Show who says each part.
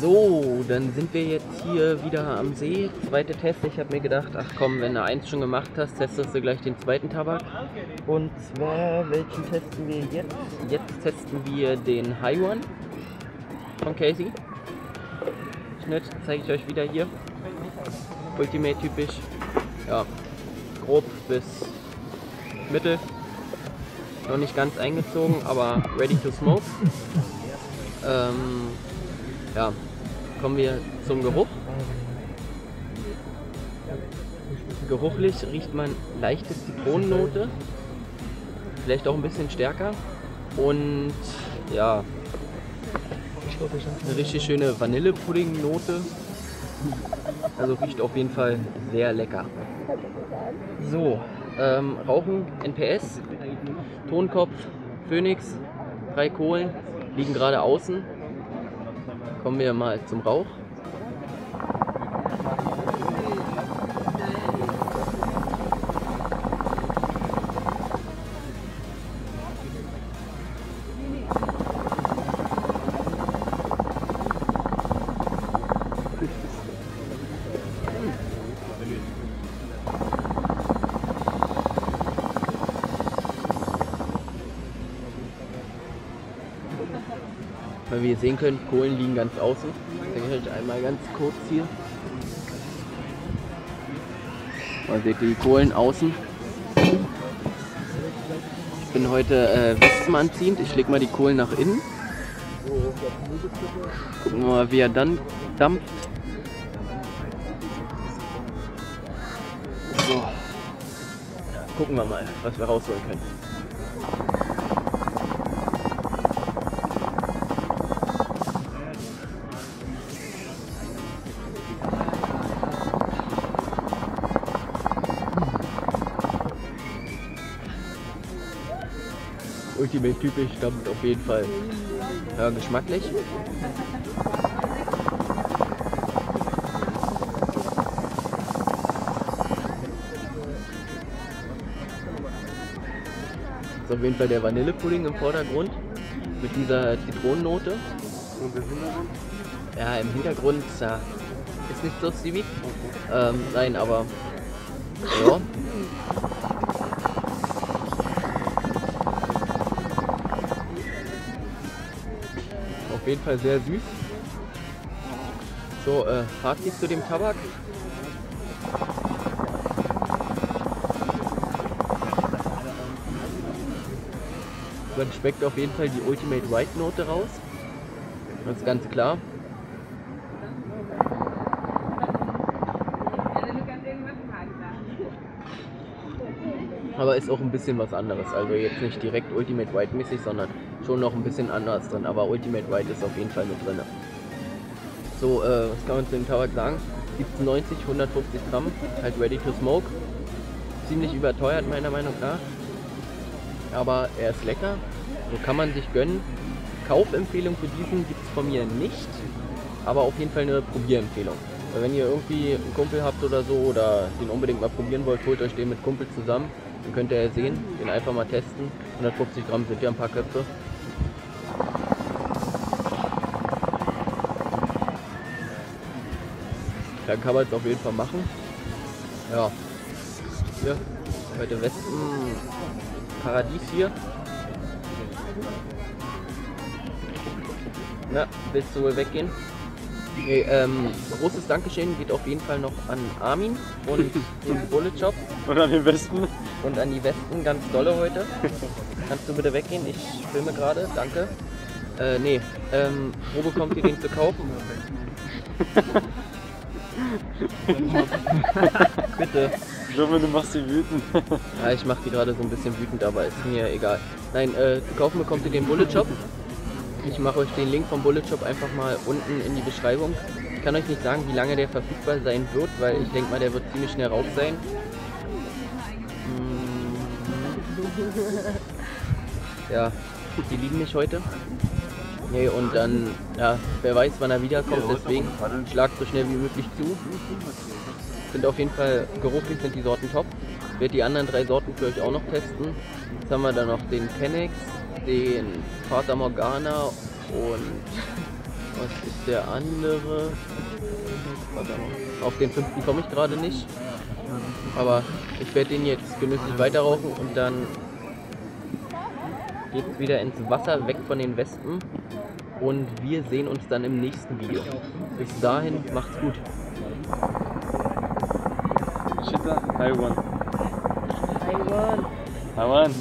Speaker 1: So, dann sind wir jetzt hier wieder am See. Zweite Test. Ich habe mir gedacht, ach komm, wenn du eins schon gemacht hast, testest du gleich den zweiten Tabak. Und zwar, welchen testen wir jetzt? Jetzt testen wir den High One von Casey. Schnitt zeige ich euch wieder hier. Ultimate typisch. Ja, grob bis mittel. Noch nicht ganz eingezogen, aber ready to smoke. Ähm, ja, kommen wir zum Geruch. Geruchlich riecht man leichte Zitronennote, vielleicht auch ein bisschen stärker und ja, eine richtig schöne Vanillepudding-Note. Also riecht auf jeden Fall sehr lecker. So, ähm, Rauchen, NPS, Tonkopf, Phoenix, drei Kohlen, liegen gerade außen. Kommen wir mal zum Rauch. Weil wie ihr sehen könnt, Kohlen liegen ganz außen. Ich zeige euch einmal ganz kurz hier. Man seht die Kohlen außen. Ich bin heute äh, Westen anziehend. Ich lege mal die Kohlen nach innen. Gucken wir mal, wie er dann dampft. So. Gucken wir mal, was wir rausholen können. Ultimate typisch, stammt auf jeden Fall ja, geschmacklich. Ist auf jeden Fall der Vanillepudding im Vordergrund mit dieser Zitronennote.
Speaker 2: Und im Hintergrund?
Speaker 1: Ja, im Hintergrund ja, ist nicht so Stevie. Ähm, nein, aber ja. Jeden Fall sehr süß. So, äh, Fazit zu dem Tabak. Man schmeckt auf jeden Fall die Ultimate White Note raus. Das ist ganz klar. Aber ist auch ein bisschen was anderes. Also jetzt nicht direkt Ultimate White mäßig, sondern schon noch ein bisschen anders drin. Aber Ultimate White ist auf jeden Fall mit drin. So, äh, was kann man zu dem Tabak sagen? 1790, 150 Gramm, halt ready to smoke. Ziemlich überteuert meiner Meinung nach. Aber er ist lecker. So kann man sich gönnen. Kaufempfehlung für diesen gibt es von mir nicht. Aber auf jeden Fall eine Probierempfehlung. Weil wenn ihr irgendwie einen Kumpel habt oder so oder den unbedingt mal probieren wollt, holt euch den mit Kumpel zusammen. Dann könnt ihr ja sehen, den einfach mal testen. 150 Gramm sind ja ein paar Köpfe. Dann kann man es auf jeden Fall machen. Ja. Hier, heute Westen Paradies hier. Na, willst du wohl weggehen? Nee, ähm, großes Dankeschön geht auf jeden Fall noch an Armin und den Bullet Shop
Speaker 2: Und an den Westen?
Speaker 1: und an die Westen ganz dolle heute. Kannst du bitte weggehen? Ich filme gerade, danke. Äh, nee, ähm, wo bekommt ihr den zu kaufen? bitte.
Speaker 2: Ich glaube, du machst sie wütend.
Speaker 1: Ja, ich mache die gerade so ein bisschen wütend, aber ist mir egal. Nein, äh, kaufen bekommt ihr den Bullet Shop. Ich mache euch den Link vom Bullet Shop einfach mal unten in die Beschreibung. Ich kann euch nicht sagen, wie lange der verfügbar sein wird, weil ich denke mal, der wird ziemlich schnell raus sein. Mm. Ja, die lieben mich heute. Nee, und dann, ja, wer weiß, wann er wiederkommt, deswegen schlagt so schnell wie möglich zu. Sind auf jeden Fall, geruchlich sind die Sorten top. Ich werde die anderen drei Sorten für euch auch noch testen. Jetzt haben wir dann noch den Kennex, den Fata Morgana und Was ist der andere? Auf den fünften komme ich gerade nicht. Aber ich werde den jetzt genüsslich weiter rauchen und dann geht's wieder ins Wasser, weg von den Wespen. Und wir sehen uns dann im nächsten Video. Bis dahin, macht's gut.
Speaker 2: Shit da. Taiwan.
Speaker 1: Taiwan.
Speaker 2: Taiwan.